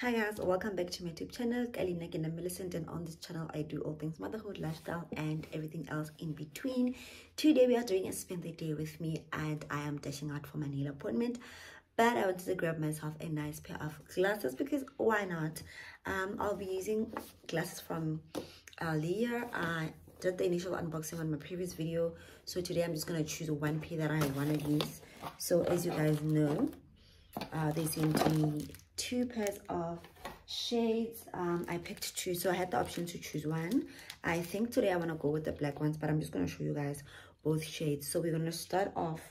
Hi guys, welcome back to my YouTube channel. Kalina Kina Millicent and on this channel I do all things motherhood, lifestyle and everything else in between. Today we are doing a spend the day with me and I am dashing out for my nail appointment. But I wanted to grab myself a nice pair of glasses because why not? Um, I'll be using glasses from Aoolia. I did the initial unboxing on my previous video. So today I'm just going to choose one pair that I want to use. So as you guys know, uh, they to me two pairs of shades. Um, i picked two so i had the option to choose one. I think today i want to go with the black ones but i'm just going to show you guys both shades. So we're going to start off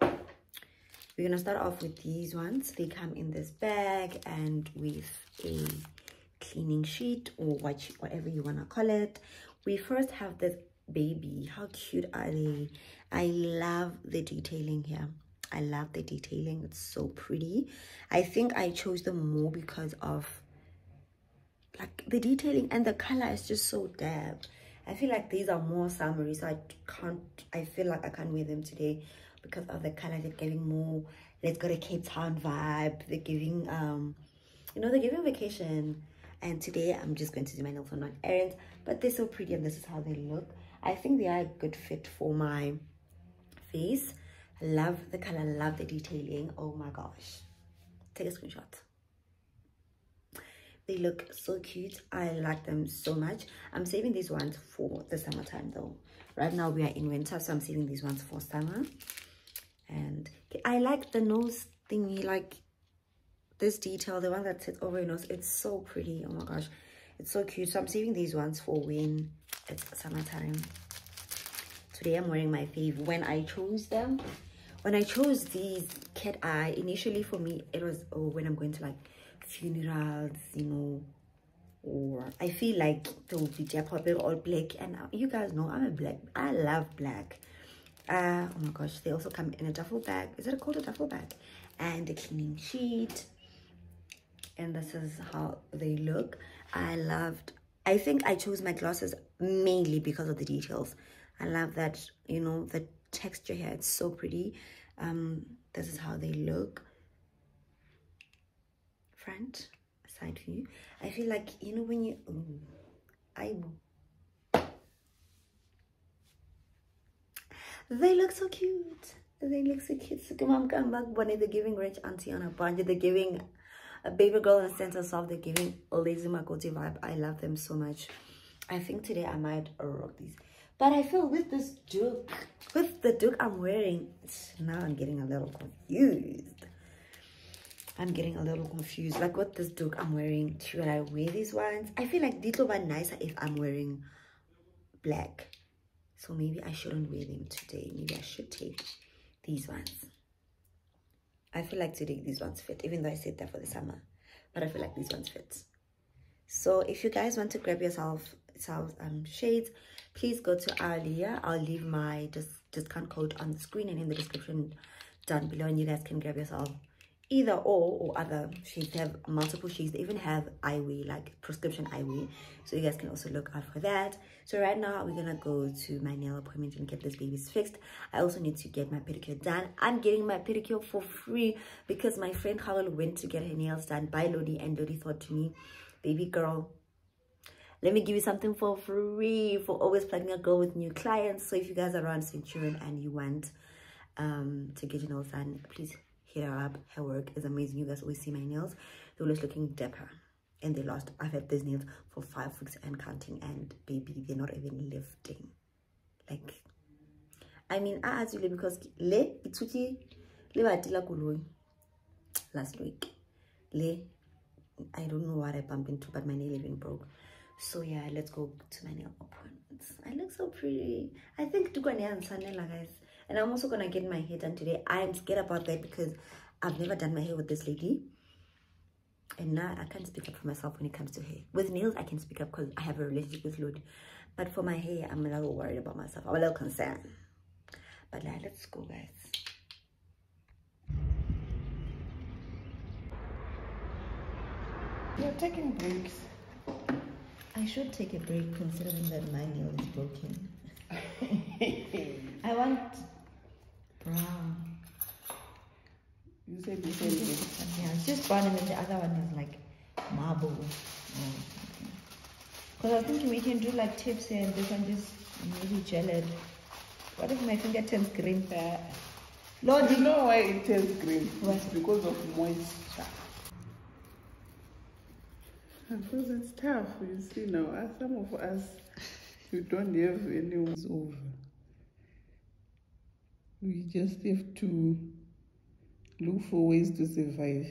we're going to start off with these ones. They come in this bag and with a cleaning sheet or what whatever you want to call it. We first have this baby. How cute are they? I love the detailing here I love the detailing. It's so pretty. I think I chose them more because of like the detailing and the color is just so dab. I feel like these are more summery, so I can't, I feel like I can't wear them today because of the color. They're giving more, let's go to Cape Town vibe. They're giving, um, you know, they're giving vacation. And today I'm just going to do my nails on my errands, but they're so pretty and this is how they look. I think they are a good fit for my face love the color love the detailing. Oh my gosh. Take a screenshot. They look so cute. I like them so much. I'm saving these ones for the summertime though. Right now we are in winter so i'm saving these ones for summer. And i like the nose thingy like this detail the one that sits over your nose. It's so pretty. Oh my gosh. It's so cute. So i'm saving these ones for when it's summertime. Today i'm wearing my fave. When i chose them when i chose these cat eye initially for me it was oh when i'm going to like funerals you know or i feel like they will be popular all black. And you guys know i'm a black i love black. Uh oh my gosh they also come in a duffel bag. Is it called a duffel bag? And a cleaning sheet. And this is how they look. I loved i think i chose my glasses mainly because of the details. I love that you know the texture here it's so pretty um this is how they look. Front side view. I feel like you know when you i they look so cute. They look so cute. So come on come back bunny they're giving rich auntie on a bunch they're giving a baby girl in the center soft they're giving lazy makoti vibe. I love them so much. I think today i might rock these. But I feel with this duke, with the duke I'm wearing, now I'm getting a little confused. I'm getting a little confused. Like what this duke I'm wearing, should I wear these ones? I feel like these will be nicer if I'm wearing black. So maybe I shouldn't wear them today. Maybe I should take these ones. I feel like today these ones fit, even though I said that for the summer. But I feel like these ones fit. So if you guys want to grab yourself, yourself um, shades, please go to Aoolia. I'll leave my dis discount code on the screen and in the description down below and you guys can grab yourself either or or other. Shades they have multiple shades they even have eyewear like prescription eyewear so you guys can also look out for that. So right now we're gonna go to my nail appointment and get this babies fixed. I also need to get my pedicure done. I'm getting my pedicure for free because my friend Carol went to get her nails done by lodi and lodi thought to me baby girl let me give you something for free for always plugging a girl with new clients. So if you guys are around centurion and you want um to get your nails done please hit her up. Her work is amazing. You guys always see my nails. They're always looking dapper. And they last i've had these nails for five weeks and counting. And baby they're not even lifting. Like i mean i asked you because le itsuki le batila koloi last week. Le i don't know what i bumped into but my nail even broke so yeah let's go to my nail appointments. I look so pretty. I think to go guys and i'm also gonna get my hair done today. I'm scared about that because i've never done my hair with this lady. And now i can't speak up for myself when it comes to hair. With nails i can speak up because i have a relationship with Lodi. But for my hair i'm a little worried about myself. I'm a little concerned. But yeah let's go guys. You're taking breaks I should take a break considering that my nail is broken. I want brown. You said you said Yeah, it's just brown and then the other one is like marble. Oh. Because I was thinking we can do like tips here and this one just maybe gel it. What if my finger turns green? Uh, Lord, you know why it turns green? Why? It's because of moisture. Because it's tough, you see now. Some of us, we don't have any over. We just have to look for ways to survive.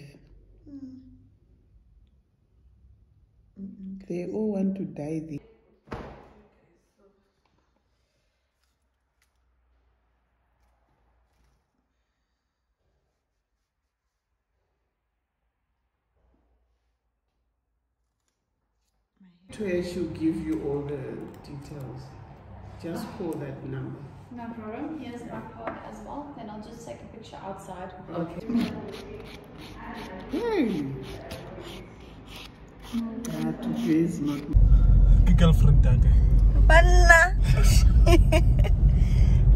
Mm. They all want to die there. Where she'll give you all the details. Just call that number. No problem. Here's my card as well. Then I'll just take a picture outside. Okay. Hey. That today is not ke girlfriend ya ka Banna.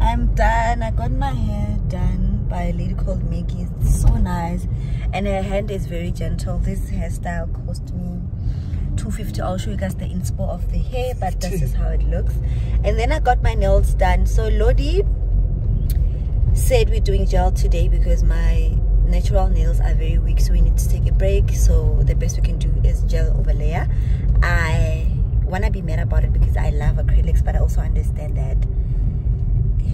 I'm done. I got my hair done by a lady called Mickey. It's so nice. And her hand is very gentle. This hairstyle cost me 250 I'll show you guys the inspo of the hair, but this is how it looks. And then I got my nails done. So Lodi said we're doing gel today because my natural nails are very weak so we need to take a break. So the best we can do is gel over layer. I want to be mad about it because i love acrylics but i also understand that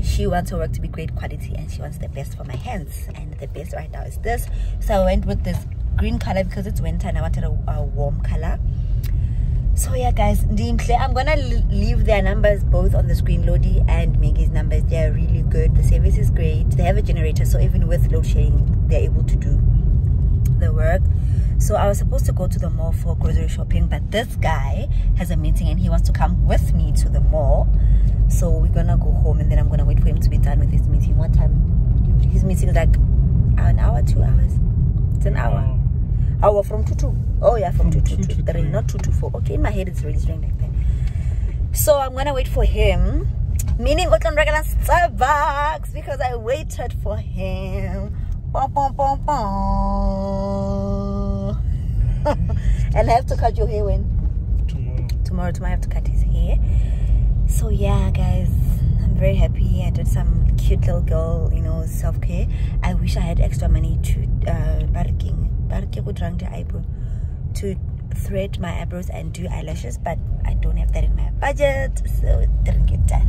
she wants her work to be great quality and she wants the best for my hands. And the best right now is this. So i went with this green color because it's winter and i wanted a, a warm color so yeah guys Ndimhle, i'm gonna leave their numbers both on the screen. Lodi and Maggie's numbers they're really good. The service is great. They have a generator so even with load shedding they're able to do the work. So i was supposed to go to the mall for grocery shopping but this guy has a meeting and he wants to come with me to the mall. So we're gonna go home and then i'm gonna wait for him to be done with his meeting. What time? His meeting is like an hour two hours. It's an hour oh. Hour from 2 to oh yeah from, From 2 to 2 to 3 three. not 2 to 4 okay in my head it's really strange like that so i'm gonna wait for him. Meaning o tla nrekela starbucks because i waited for him. Bum, bum, bum, bum. and i have to cut your hair when? Tomorrow. Tomorrow tomorrow i have to cut his hair. So yeah guys i'm very happy. I did some cute little girl you know self-care. I wish i had extra money to uh would the eyebrow to thread my eyebrows and do eyelashes but i don't have that in my budget so it didn't get done.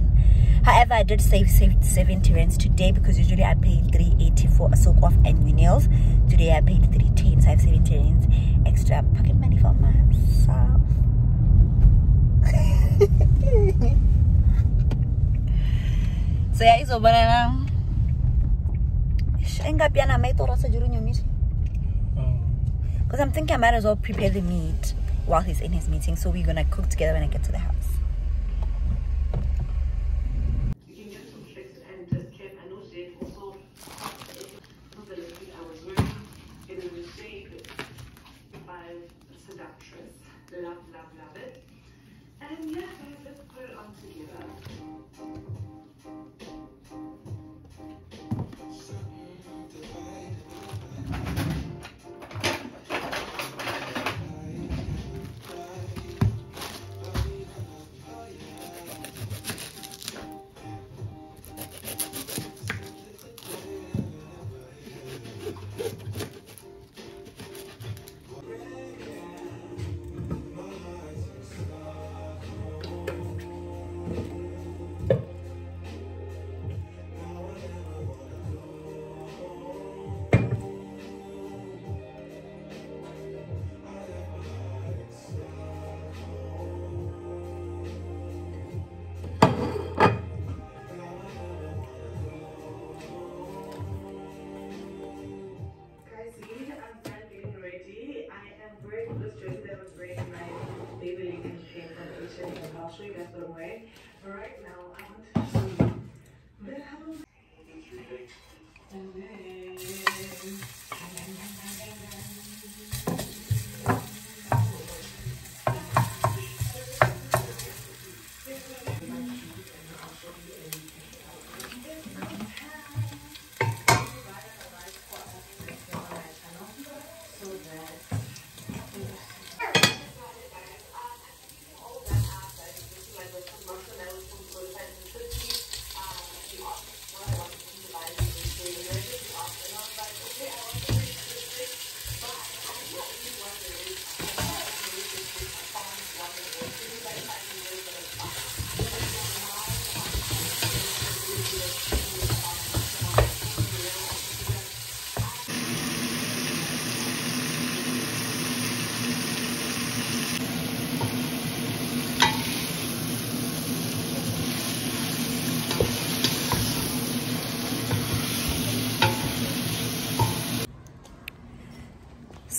However i did save, save 70 rands today because usually i pay 380 for a soak off and new nails. Today i paid 310 so i have 70 rands extra pocket money for myself. So yeah izobona na engapiana maitora sa during your meeting uh, because I'm thinking I might as well prepare the meat while he's in his meeting. So we're gonna cook together when I get to the house.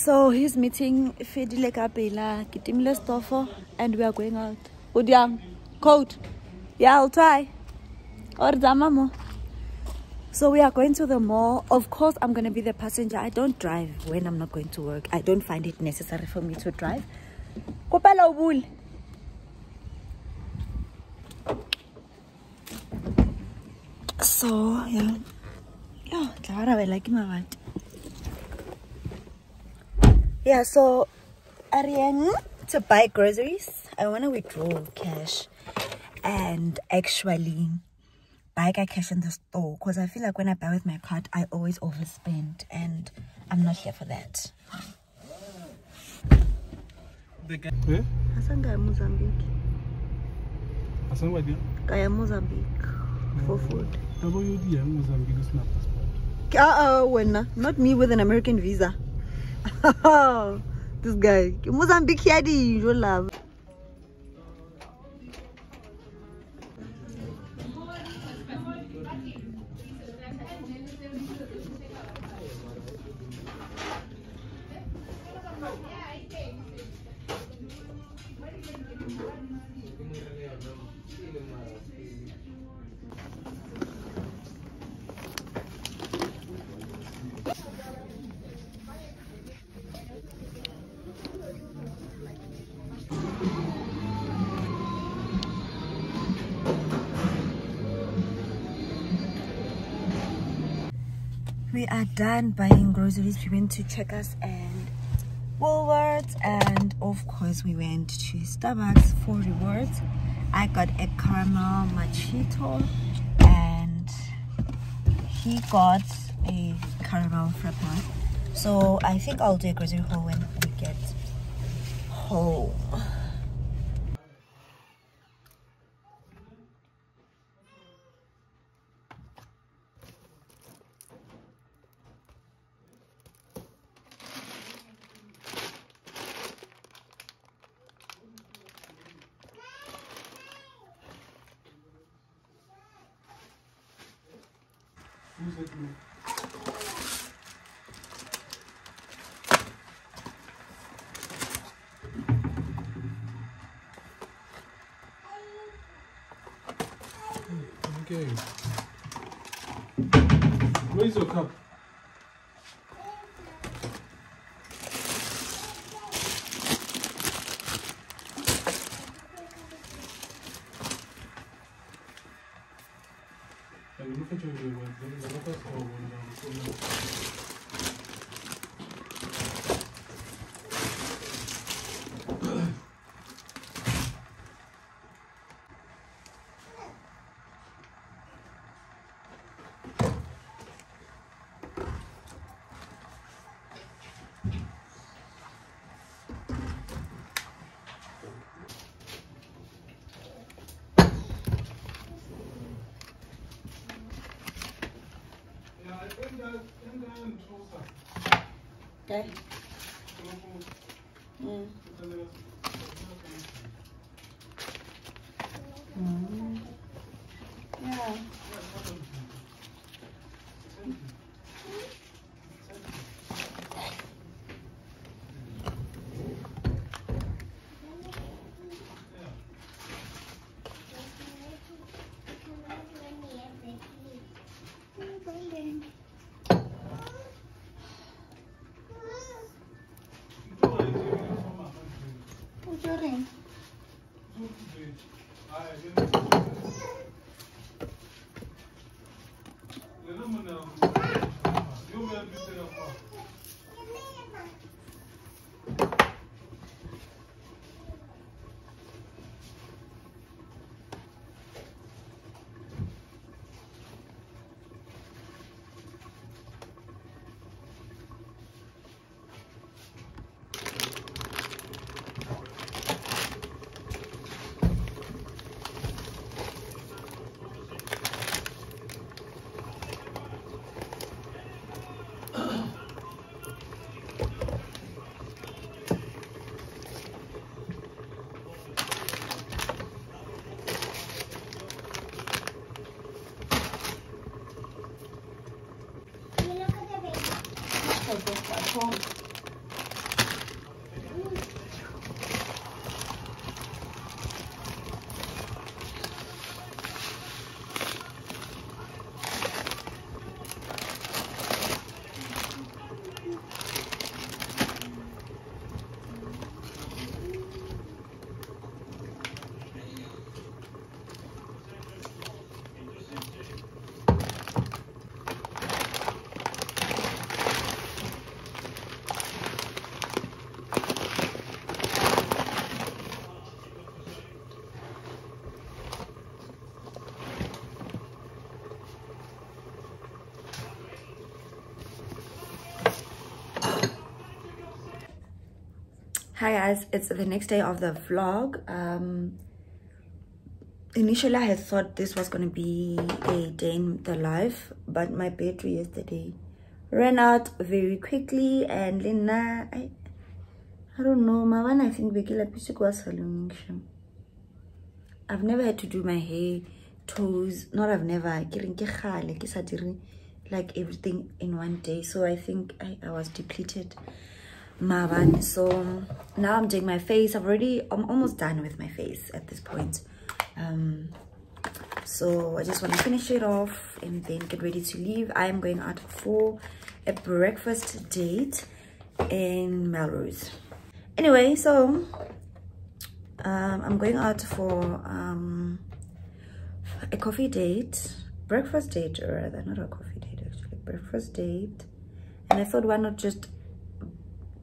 So he's meeting Fedile Kapela, Kitimile Stofo, and we are going out. Udiam, coat. Yeah, I'll try. Or Zamamo. So we are going to the mall. Of course, I'm going to be the passenger. I don't drive when I'm not going to work. I don't find it necessary for me to drive. Kopela ubule. So, yeah. Yeah, Clara, I like my Yeah, so Ariane to buy groceries. I want to withdraw cash and actually buy cash in the store because I feel like when I buy with my card, I always overspend and I'm not here for that. The guy. Eh? Asanga Mozambique. Asan wa dia? Kaya Mozambique for food. Abo yo dia Mozambique sina passport. Uh oh, when not me with an American visa. this guy. Mozambique here, you love. Done buying groceries we went to checkers and woolworths and of course we went to starbucks for rewards. I got a caramel macchiato and he got a caramel frappe so i think i'll do a grocery haul when we get home Who's it? Okay. Where's your cup? Hey, look at your video. Look at us all going down. Yeah, I think that in the end, also. Okay mm. Hi guys. It's the next day of the vlog. Um initially i had thought this was going to be a day in the life but my battery yesterday ran out very quickly and lena i i don't know my one i think i've never had to do my hair toes not i've never like everything in one day. So i think i, I was depleted Mavan. So now I'm doing my face. I've already, I'm almost done with my face at this point. Um, so I just want to finish it off and then get ready to leave. I am going out for a breakfast date in Melrose. Anyway, so um, I'm going out for um, a coffee date, breakfast date or rather, not a coffee date actually, breakfast date. And I thought why not just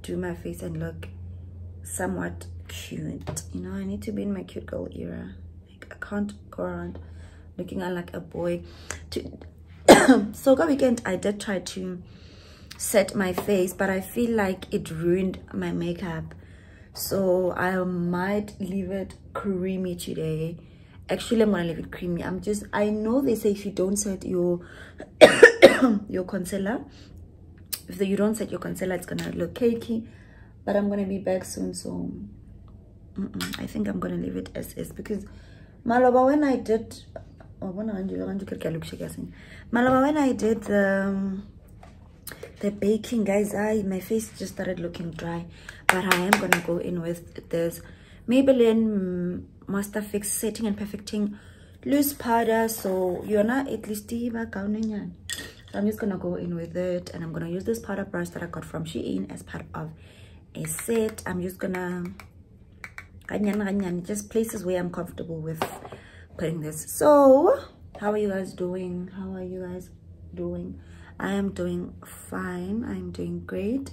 do my face and look somewhat cute you know? I need to be in my cute girl era. Like i can't go around looking like a boy to so go weekend i did try to set my face but i feel like it ruined my makeup. So i might leave it creamy today. Actually i'm gonna leave it creamy. I'm just i know they say if you don't set your your concealer if you don't set your concealer it's gonna look cakey. But i'm gonna be back soon so mm -mm, i think i'm gonna leave it as is because maloba when i did maloba when i did the um, the baking guys i my face just started looking dry. But i am gonna go in with this maybelline master fix setting and perfecting loose powder. So you're not at least so i'm just gonna go in with it and i'm gonna use this powder brush that i got from shein as part of a set. I'm just gonna just places where i'm comfortable with putting this. So how are you guys doing? How are you guys doing? I am doing fine. I'm doing great.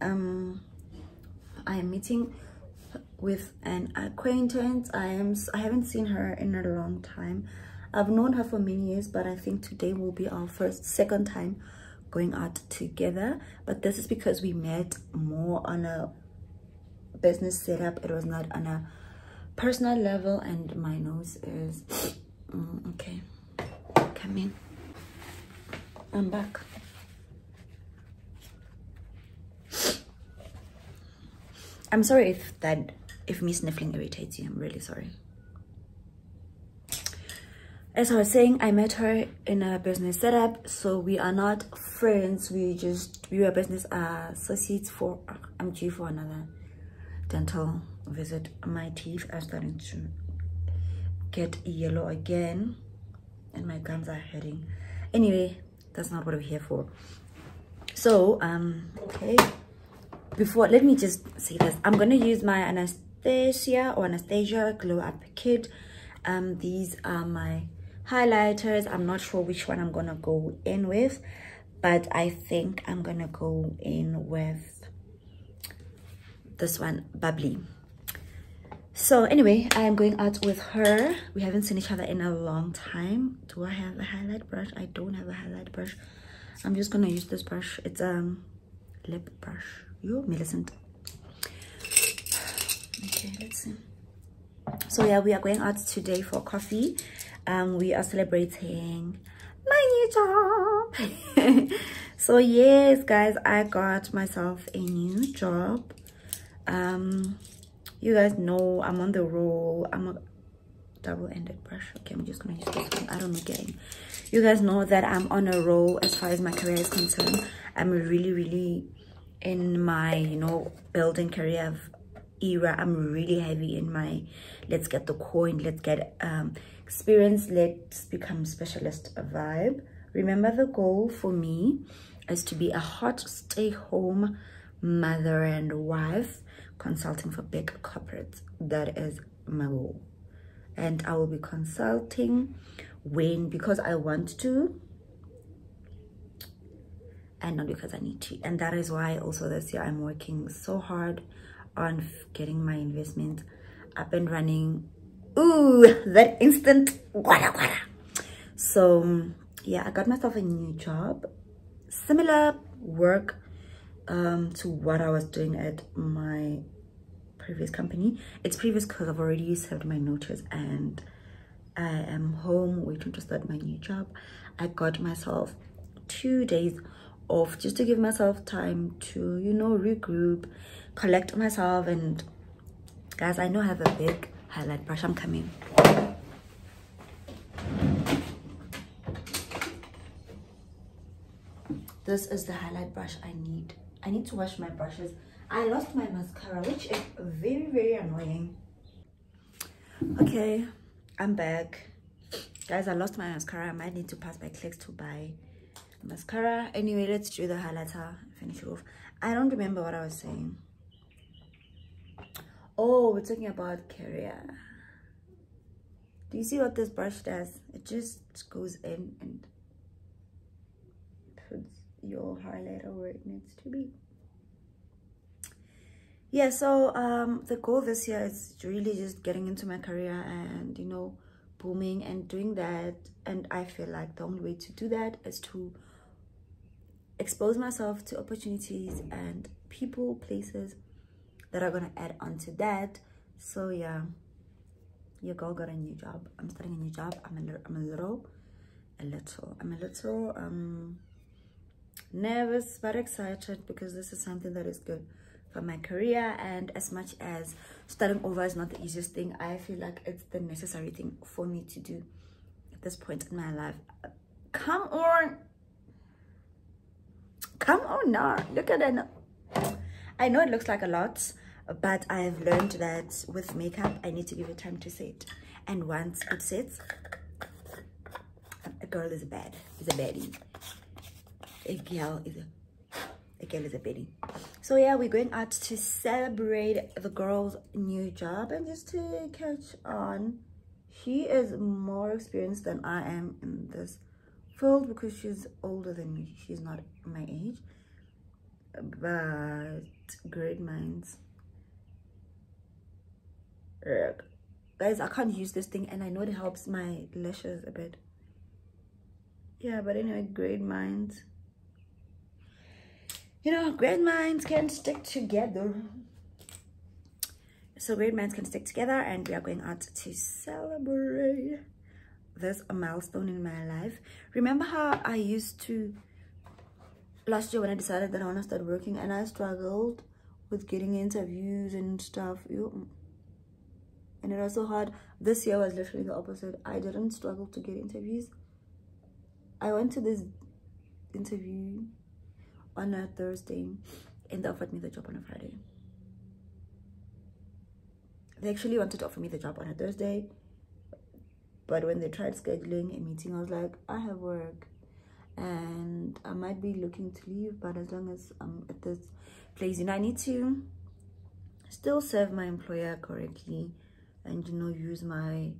Um i am meeting with an acquaintance. I am i haven't seen her in a long time I've known her for many years, but I think today will be our first, second time going out together. But this is because we met more on a business setup. It was not on a personal level and my nose is, mm, okay, come in. I'm back. I'm sorry if that, if me sniffling irritates you. I'm really sorry as I was saying, I met her in a business setup. So we are not friends. We just, we were business associates for, I'm due for another dental visit. My teeth are starting to get yellow again and my gums are hurting. Anyway, that's not what we're here for. So, um, okay. Before, let me just say this. I'm going to use my Anastasia or Anastasia Glow Up Kit. Um, these are my highlighters. I'm not sure which one i'm gonna go in with but i think i'm gonna go in with this one bubbly. So anyway i am going out with her. We haven't seen each other in a long time. Do i have a highlight brush? I don't have a highlight brush. I'm just gonna use this brush. It's a um, lip brush. You millicent. Okay so yeah we are going out today for coffee. Um we are celebrating my new job. So yes guys i got myself a new job. Um you guys know i'm on the roll. I'm a double-ended brush. Okay i'm just gonna use this one. I don't know getting you guys know that i'm on a roll as far as my career is concerned. I'm really really in my you know building career era i'm really heavy in my let's get the coin let's get um experience let's become specialist vibe. Remember the goal for me is to be a hot stay home mother and wife consulting for big corporates. That is my goal. And i will be consulting when because i want to and not because i need to. And that is why also this year i'm working so hard on getting my investment up and running ooh that instant guada guada so yeah i got myself a new job similar work um, to what i was doing at my previous company. It's previous because I've already served my notice and I am home waiting to start my new job. I got myself two days off just to give myself time to, you know, regroup, collect myself. And guys, I know I have a big highlight brush. I'm coming. This is the highlight brush I need. I need to wash my brushes. I lost my mascara, which is very, very annoying. Okay, I'm back. Guys, I lost my mascara. I might need to pass by Clicks to buy mascara. Anyway, let's do the highlighter. Finish it off. I don't remember what I was saying. Oh, we're talking about career. Do you see what this brush does? It just goes in and puts your highlighter where it needs to be yeah so um the goal this year is really just getting into my career and you know booming and doing that and i feel like the only way to do that is to expose myself to opportunities and people places that are gonna add on to that. So yeah. Your girl got a new job. I'm starting a new job. I'm a little i'm a little a little i'm a little um nervous but excited because this is something that is good for my career. And as much as starting over is not the easiest thing i feel like it's the necessary thing for me to do at this point in my life. Come on. Come on now. Look at that i know it looks like a lot but i have learned that with makeup i need to give it time to set and once it sets a girl is a bad is a baddie. A girl is a a girl is a baddie. So yeah we're going out to celebrate the girl's new job. And just to catch on she is more experienced than i am in this field because she's older than me. She's not my age. But great minds. Guys i can't use this thing and i know it helps my lashes a bit. Yeah but anyway great minds. You know great minds can stick together. So great minds can stick together and we are going out to celebrate this milestone in my life. Remember how i used to last year when i decided that i want to start working and i struggled with getting interviews and stuff and it was so hard this year was literally the opposite. I didn't struggle to get interviews. I went to this interview on a Thursday and they offered me the job on a Friday. They actually wanted to offer me the job on a Thursday, but when they tried scheduling a meeting, I was like, I have work and I might be looking to leave, but as long as I'm at this place, you know, I need to still serve my employer correctly and, you know, use my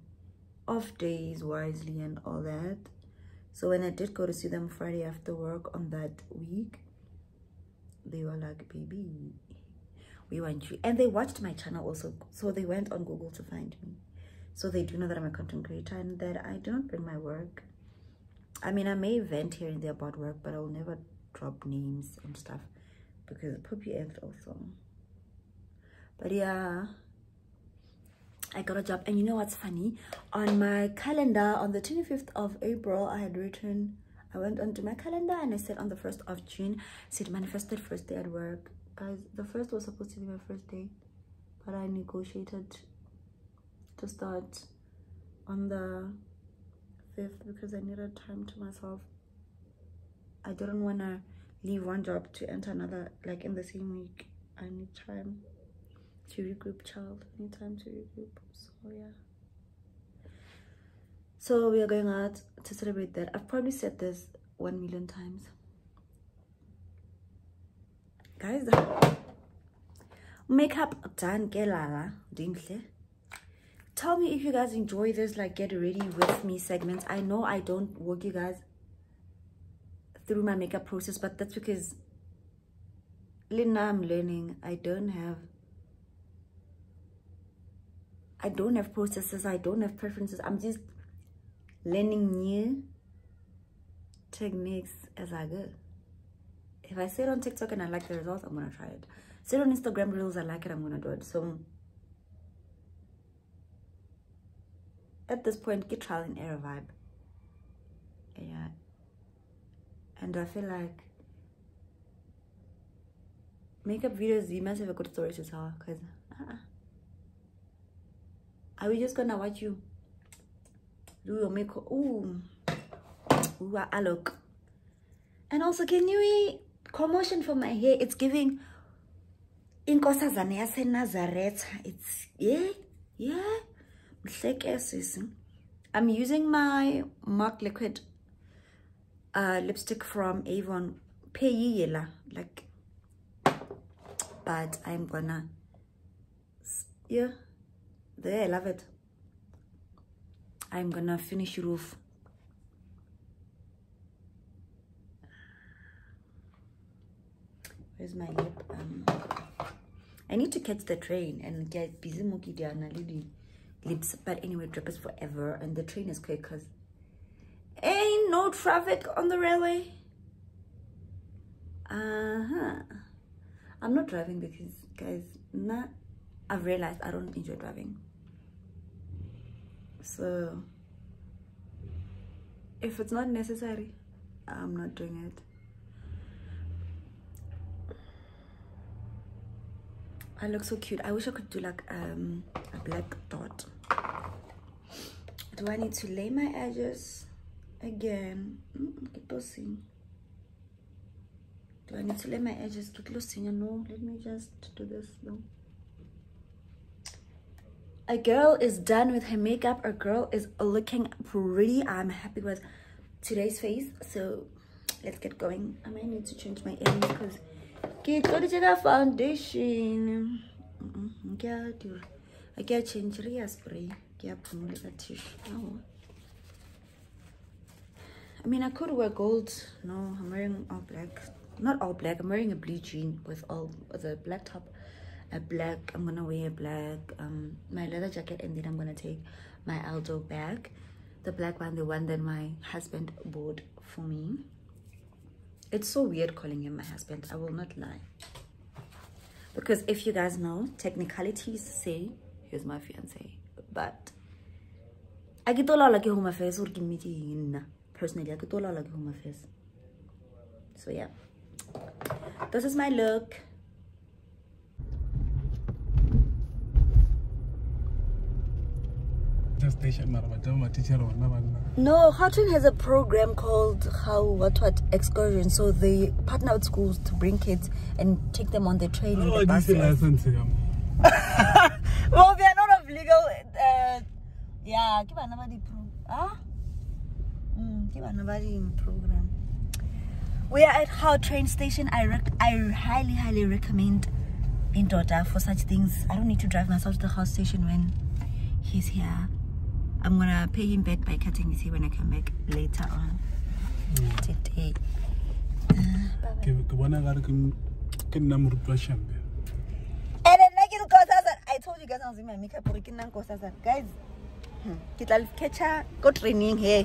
off days wisely and all that. So when I did go to see them Friday after work on that week, they were like baby we want you and they watched my channel also. So they went on google to find me. So they do know that i'm a content creator and that i do not bring my work. I mean i may vent here and there about work but i'll never drop names and stuff because puppy act also. But yeah I got a job and you know what's funny on my calendar on the 25th of April I had written I went onto my calendar and I said on the 1st of June, said manifested first day at work. Guys, the first was supposed to be my first day, but I negotiated to start on the 5th because I needed time to myself. I didn't want to leave one job to enter another like in the same week. I need time to regroup, child. I need time to regroup. So, yeah so we are going out to celebrate that i've probably said this one million times guys makeup done kelala dinhle tell me if you guys enjoy this like get ready with me segments i know i don't walk you guys through my makeup process but that's because Lina, I'm learning. I don't have I don't have processes. I don't have preferences. I'm just learning new techniques as I go. If I see it on TikTok and I like the results, I'm going to try it. See it on Instagram Reels, I like it, I'm going to do it. So at this point, get trial and error vibe. Yeah. And I feel like makeup videos, you must have a good story to tell because... Uh -uh are we just gonna watch you do your makeup. Ooh. Ooh I look. And also can you eat commotion for my hair? It's giving inkosazana yasenazaretha. It's yeah yeah. I'm using my mark liquid uh lipstick from avon. Peyiyela like but i'm gonna yeah there i love it. I'm gonna finish off where's my lip? Um i need to catch the train and get busy moki diana lady lips but anyway drip is forever and the train is quick because ain't no traffic on the railway. Uh-huh. I'm not driving because guys not i've realized i don't enjoy driving so if it's not necessary i'm not doing it I look so cute. I wish I could do like um a black dot. Do I need to lay my edges again? Those in. Do I need to lay my edges? Get in. No, let me just do this though. A girl is done with her makeup. A girl is looking pretty. I'm happy with today's face. So let's get going. I might need to change my earrings because ke tloditse ka foundation ke a dira a ke a change ya spray oh. i mean i could wear gold no i'm wearing all black not all black i'm wearing a blue jean with all a black top a black i'm gonna wear a black um my leather jacket and then i'm gonna take my aldo bag. The black one the one that my husband bought for me. It's so weird calling him my husband i will not lie. Because if you guys know technicalities say he's my fiance but I get all like home affairs or give me personally I get all like home affairs. So yeah. This is my look No, Gautrain has a program called how what what excursion. So they partner with schools to bring kids and take them on the train oh the this license well, we are not of legal. Uh, yeah, give another pro. Ah, mm, give another program. We are at Gautrain station. I rec- I highly highly recommend in Dota for such things. I don't need to drive myself to the house station when he's here. I'm gonna pay him back by cutting his hair when I come back later on today. ke ke bona gare ke ke nna morutwa shambe And then like it goes I told you guys I was in my makeup or can goes as guys. hmm, Ke tla le catcha go training here.